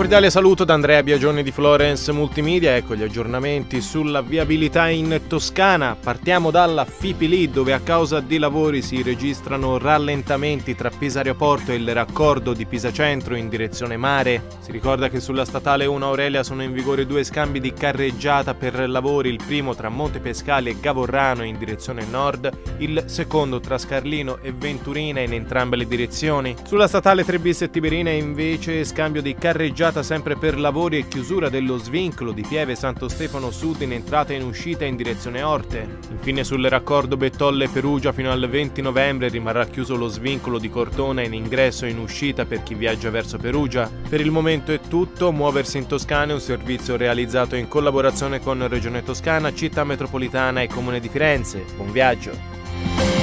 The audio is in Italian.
cordiale saluto da Andrea Biagioni di Florence Multimedia, ecco gli aggiornamenti sulla viabilità in Toscana. Partiamo dalla Fipili dove a causa di lavori si registrano rallentamenti tra Pisa Aeroporto e il raccordo di Pisa Centro in direzione mare. Si ricorda che sulla statale 1 Aurelia sono in vigore due scambi di carreggiata per lavori, il primo tra Monte Pescali e Gavorrano in direzione nord, il secondo tra Scarlino e Venturina in entrambe le direzioni. Sulla statale 3 bis e Tiberina invece scambio di carreggiata carreggiata sempre per lavori e chiusura dello svincolo di Pieve Santo Stefano Sud in entrata e in uscita in direzione Orte. Infine sul raccordo Bettolle Perugia fino al 20 novembre rimarrà chiuso lo svincolo di Cortona in ingresso e in uscita per chi viaggia verso Perugia. Per il momento è tutto, muoversi in Toscana è un servizio realizzato in collaborazione con Regione Toscana, Città Metropolitana e Comune di Firenze. Buon viaggio!